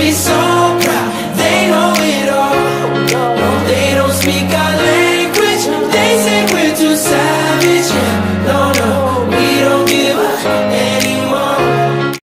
be so